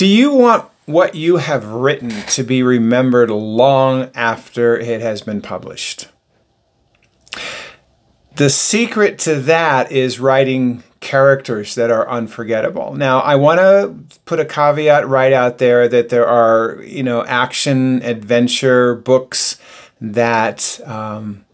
Do you want what you have written to be remembered long after it has been published? The secret to that is writing characters that are unforgettable. Now, I want to put a caveat right out there that there are, you know, action adventure books that, um,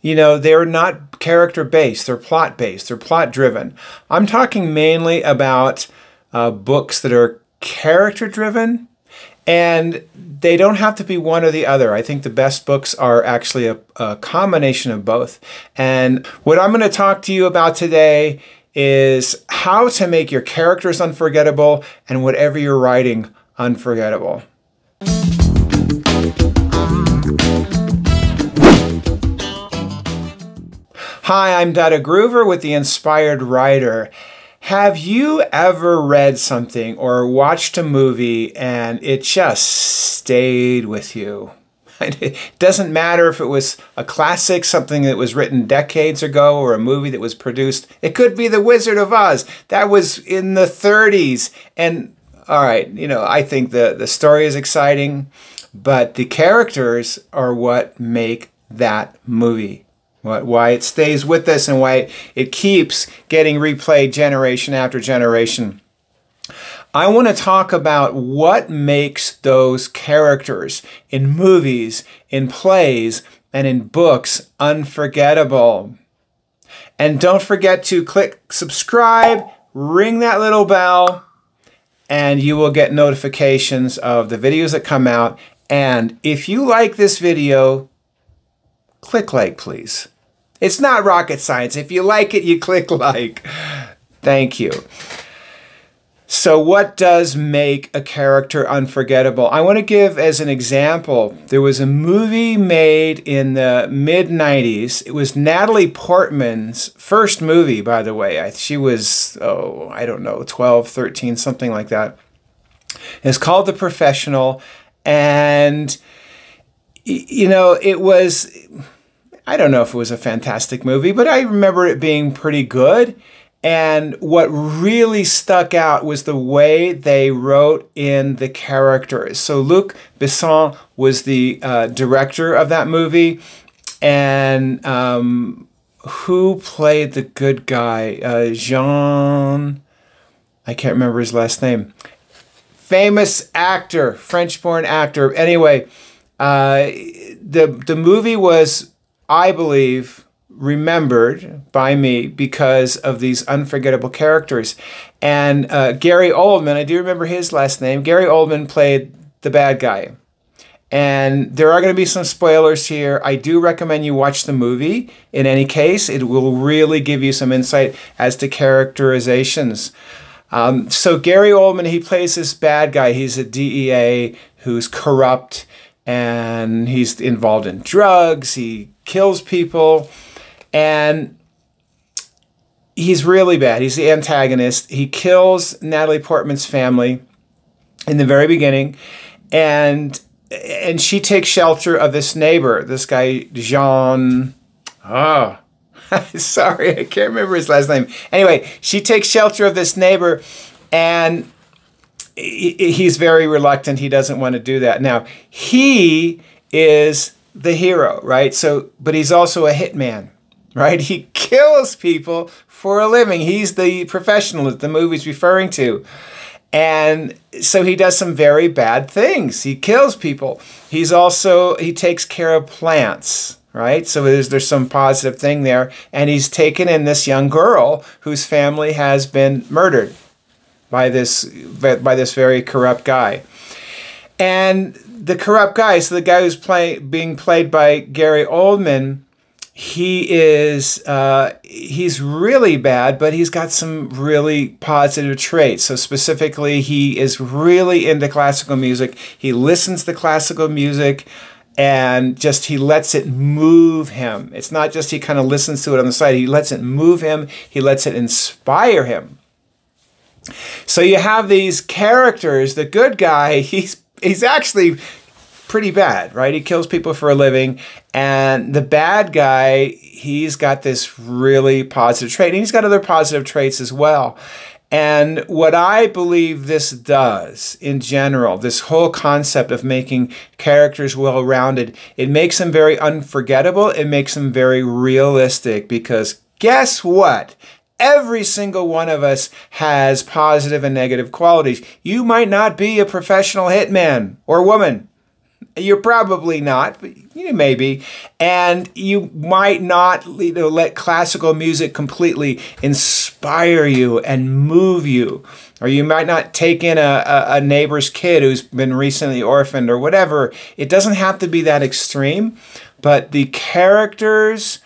you know, they're not character based, they're plot based, they're plot driven. I'm talking mainly about uh, books that are character driven and they don't have to be one or the other. I think the best books are actually a, a combination of both. And what I'm going to talk to you about today is how to make your characters unforgettable and whatever you're writing unforgettable. Hi, I'm Dada Groover with The Inspired Writer. Have you ever read something or watched a movie and it just stayed with you? It doesn't matter if it was a classic, something that was written decades ago, or a movie that was produced. It could be The Wizard of Oz. That was in the 30s. And all right, you know, I think the, the story is exciting, but the characters are what make that movie why it stays with us and why it keeps getting replayed generation after generation. I want to talk about what makes those characters in movies, in plays, and in books unforgettable. And don't forget to click subscribe, ring that little bell, and you will get notifications of the videos that come out. And if you like this video, click like, please. It's not rocket science. If you like it, you click like. Thank you. So, what does make a character unforgettable? I want to give as an example. There was a movie made in the mid 90s. It was Natalie Portman's first movie, by the way. She was, oh, I don't know, 12, 13, something like that. It's called The Professional. And, you know, it was I don't know if it was a fantastic movie, but I remember it being pretty good. And what really stuck out was the way they wrote in the characters. So Luc Besson was the uh, director of that movie. And um, who played the good guy? Uh, Jean, I can't remember his last name. Famous actor, French born actor. Anyway, uh, the, the movie was I believe, remembered by me because of these unforgettable characters. And uh, Gary Oldman, I do remember his last name. Gary Oldman played the bad guy. And there are going to be some spoilers here. I do recommend you watch the movie. In any case, it will really give you some insight as to characterizations. Um, so Gary Oldman, he plays this bad guy. He's a DEA who's corrupt and he's involved in drugs. He kills people, and he's really bad. He's the antagonist. He kills Natalie Portman's family in the very beginning, and and she takes shelter of this neighbor, this guy Jean. Oh, sorry, I can't remember his last name. Anyway, she takes shelter of this neighbor, and he's very reluctant. He doesn't want to do that. Now, he is the hero, right? So, but he's also a hitman, right? He kills people for a living. He's the professional that the movie's referring to. And so he does some very bad things. He kills people. He's also, he takes care of plants, right? So there's, there's some positive thing there. And he's taken in this young girl whose family has been murdered by this, by this very corrupt guy. And the corrupt guy, so the guy who's play, being played by Gary Oldman, he is uh, he's really bad, but he's got some really positive traits. So specifically, he is really into classical music. He listens to classical music and just he lets it move him. It's not just he kind of listens to it on the side. He lets it move him. He lets it inspire him. So you have these characters. The good guy, he's he's actually pretty bad, right? He kills people for a living. And the bad guy, he's got this really positive trait. And he's got other positive traits as well. And what I believe this does in general, this whole concept of making characters well rounded, it makes them very unforgettable. It makes them very realistic because guess what? Every single one of us has positive and negative qualities. You might not be a professional hitman or woman. You're probably not, but you may be. And you might not you know, let classical music completely inspire you and move you. Or you might not take in a, a, a neighbor's kid who's been recently orphaned or whatever. It doesn't have to be that extreme, but the characters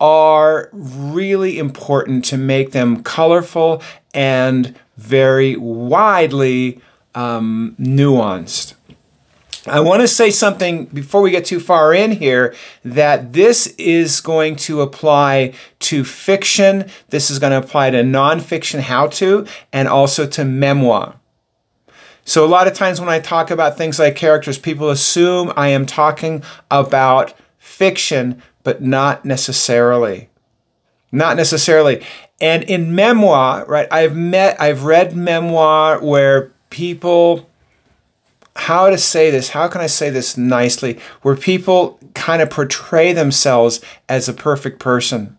are really important to make them colorful and very widely um, nuanced. I want to say something before we get too far in here that this is going to apply to fiction, this is going to apply to nonfiction how to, and also to memoir. So, a lot of times when I talk about things like characters, people assume I am talking about fiction, but not necessarily. Not necessarily. And in memoir, right, I've met, I've read memoir where people how to say this, how can I say this nicely, where people kind of portray themselves as a perfect person.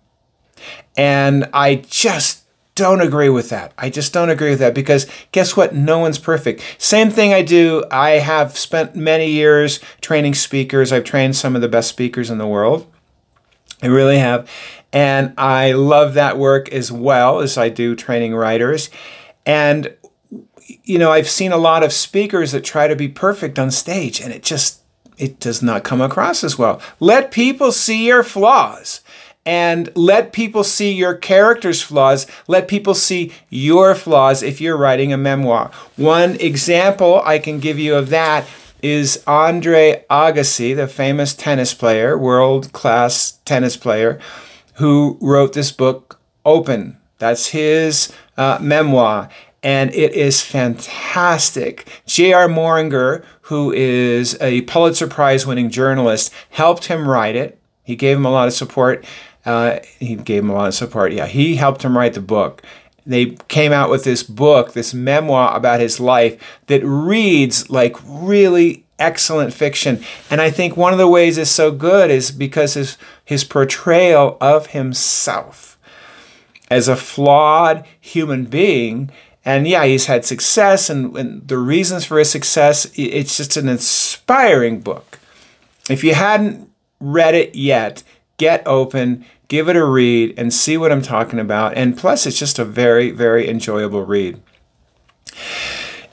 And I just don't agree with that. I just don't agree with that because guess what? No one's perfect. Same thing I do. I have spent many years training speakers. I've trained some of the best speakers in the world. I really have. And I love that work as well as I do training writers. And you know, I've seen a lot of speakers that try to be perfect on stage and it just it does not come across as well. Let people see your flaws and let people see your character's flaws. Let people see your flaws if you're writing a memoir. One example I can give you of that is Andre Agassi, the famous tennis player, world class tennis player, who wrote this book, Open. That's his uh, memoir and it is fantastic. J.R. Moehringer, who is a Pulitzer Prize winning journalist, helped him write it. He gave him a lot of support. Uh, he gave him a lot of support. Yeah, he helped him write the book. They came out with this book, this memoir about his life that reads like really excellent fiction. And I think one of the ways it's so good is because his, his portrayal of himself as a flawed human being and yeah, he's had success, and, and the reasons for his success, it's just an inspiring book. If you hadn't read it yet, get open, give it a read, and see what I'm talking about. And plus, it's just a very, very enjoyable read.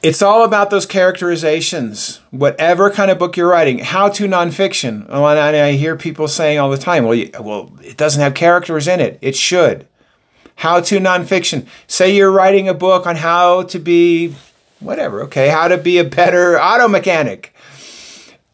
It's all about those characterizations. Whatever kind of book you're writing, how to nonfiction. Oh, and I hear people saying all the time, well, you, well, it doesn't have characters in it. It should how to nonfiction. Say you're writing a book on how to be whatever, okay, how to be a better auto mechanic.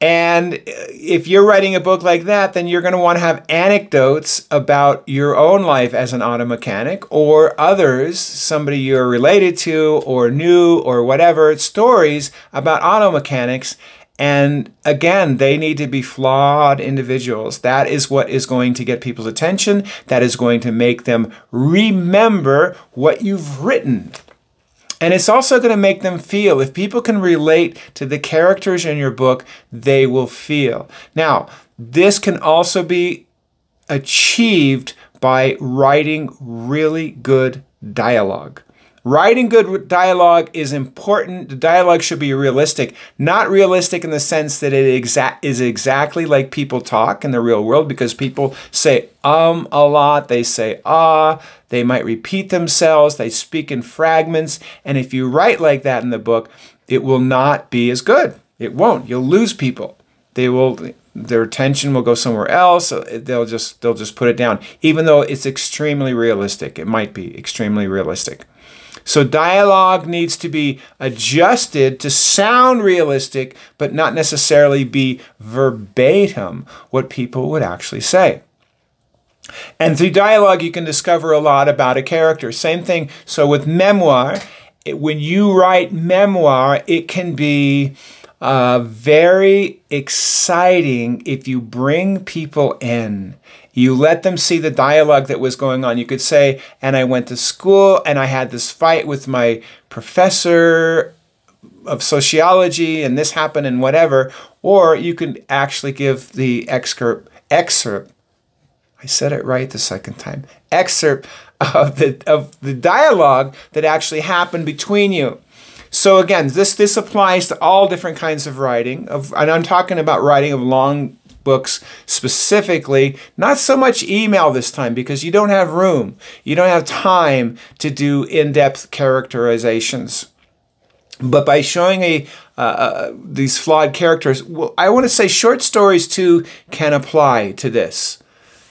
And if you're writing a book like that, then you're going to want to have anecdotes about your own life as an auto mechanic or others, somebody you're related to or knew or whatever, stories about auto mechanics and again, they need to be flawed individuals. That is what is going to get people's attention. That is going to make them remember what you've written. And it's also going to make them feel. If people can relate to the characters in your book, they will feel. Now, this can also be achieved by writing really good dialogue. Writing good dialogue is important. The dialogue should be realistic, not realistic in the sense that it exa- is exactly like people talk in the real world because people say um a lot, they say ah, they might repeat themselves, they speak in fragments, and if you write like that in the book, it will not be as good. It won't. You'll lose people. They will their attention will go somewhere else. They'll just they'll just put it down even though it's extremely realistic. It might be extremely realistic. So dialogue needs to be adjusted to sound realistic, but not necessarily be verbatim what people would actually say. And through dialogue, you can discover a lot about a character. Same thing. So with memoir, when you write memoir, it can be uh, very exciting if you bring people in. You let them see the dialogue that was going on. You could say, and I went to school and I had this fight with my professor of sociology and this happened and whatever. Or you could actually give the excerpt, excerpt, I said it right the second time, excerpt of the, of the dialogue that actually happened between you. So again, this this applies to all different kinds of writing. Of, and I'm talking about writing of long books specifically, not so much email this time because you don't have room. You don't have time to do in-depth characterizations. But by showing a uh, uh, these flawed characters, well, I want to say short stories too can apply to this.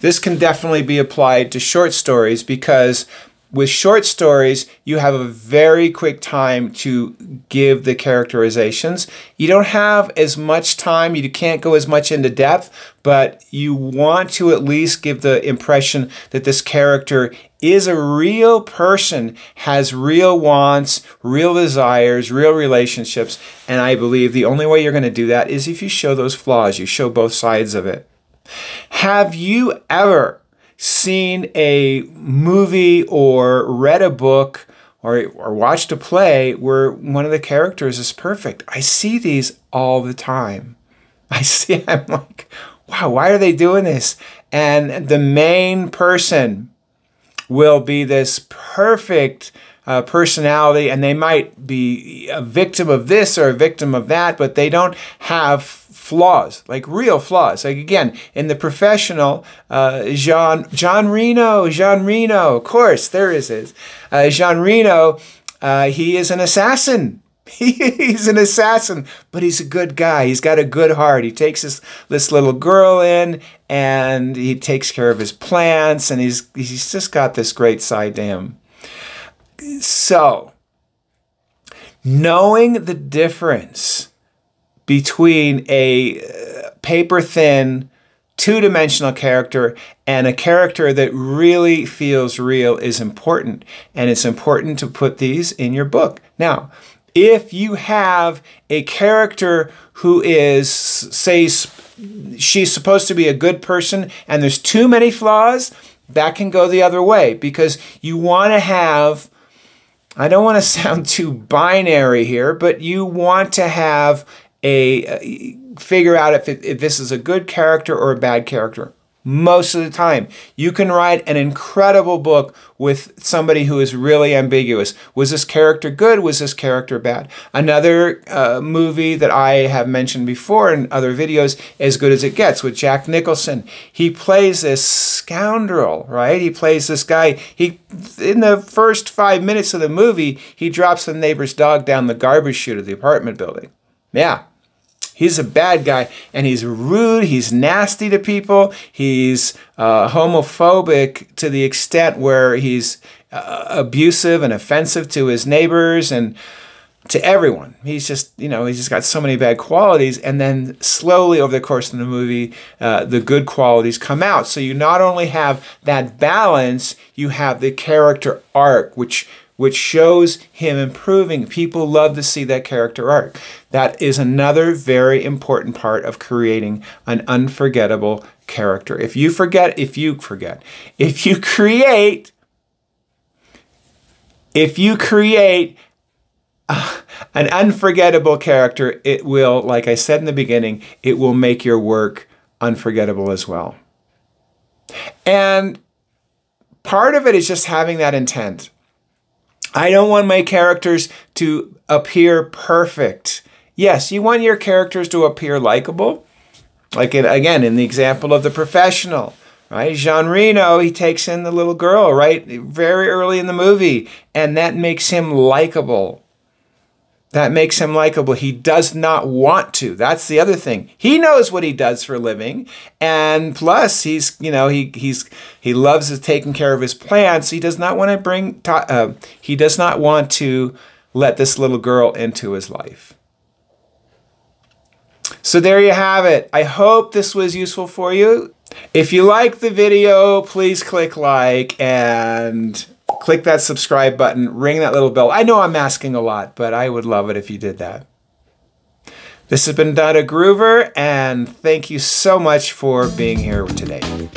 This can definitely be applied to short stories because with short stories, you have a very quick time to give the characterizations. You don't have as much time, you can't go as much into depth, but you want to at least give the impression that this character is a real person, has real wants, real desires, real relationships. And I believe the only way you're going to do that is if you show those flaws, you show both sides of it. Have you ever seen a movie or read a book or, or watched a play where one of the characters is perfect. I see these all the time. I see, I'm like, wow, why are they doing this? And the main person will be this perfect uh, personality, and they might be a victim of this or a victim of that, but they don't have flaws, like real flaws. Like again, in the professional, uh, Jean Jean Reno, John Reno, of course, there is his. Uh, Jean Reno, uh, he is an assassin. he's an assassin, but he's a good guy. He's got a good heart. He takes this this little girl in, and he takes care of his plants, and he's he's just got this great side to him. So, knowing the difference between a uh, paper thin, two dimensional character and a character that really feels real is important. And it's important to put these in your book. Now, if you have a character who is, say, she's supposed to be a good person and there's too many flaws, that can go the other way because you want to have. I don't want to sound too binary here, but you want to have a, a figure out if, it, if this is a good character or a bad character most of the time. You can write an incredible book with somebody who is really ambiguous. Was this character good? Was this character bad? Another uh, movie that I have mentioned before in other videos, As Good as It Gets, with Jack Nicholson. He plays this scoundrel, right? He plays this guy. He in the first five minutes of the movie, he drops the neighbor's dog down the garbage chute of the apartment building. Yeah, He's a bad guy and he's rude, he's nasty to people, he's uh, homophobic to the extent where he's uh, abusive and offensive to his neighbors and to everyone. He's just, you know, he's just got so many bad qualities. And then slowly over the course of the movie, uh, the good qualities come out. So you not only have that balance, you have the character arc, which which shows him improving. People love to see that character arc. That is another very important part of creating an unforgettable character. If you forget, if you forget, if you create, if you create uh, an unforgettable character, it will, like I said in the beginning, it will make your work unforgettable as well. And part of it is just having that intent. I don't want my characters to appear perfect. Yes, you want your characters to appear likable. Like, in, again, in the example of the professional, right? Jean Reno, he takes in the little girl, right? Very early in the movie, and that makes him likable that makes him likable. He does not want to. That's the other thing. He knows what he does for a living, and plus, he's you know he he's he loves taking care of his plants. He does not want to bring. Uh, he does not want to let this little girl into his life. So there you have it. I hope this was useful for you. If you like the video, please click like and click that subscribe button, ring that little bell. I know I'm asking a lot, but I would love it if you did that. This has been Dada Groover, and thank you so much for being here today.